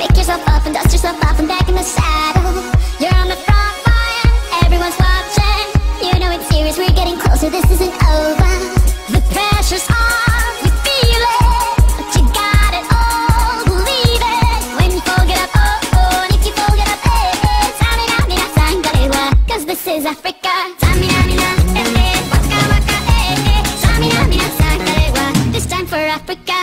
Pick yourself up and dust yourself off and back in the saddle. You're on the front line, everyone's watching. You know it's serious, we're getting closer, this isn't over. The pressure's on, you feel it But you got it all, believe it. When you up, oh, you up, eh, this is Africa. Tsamina, mina, eh, eh Waka, waka, eh, eh. Tsamina, mina, zangalewa This time for Africa.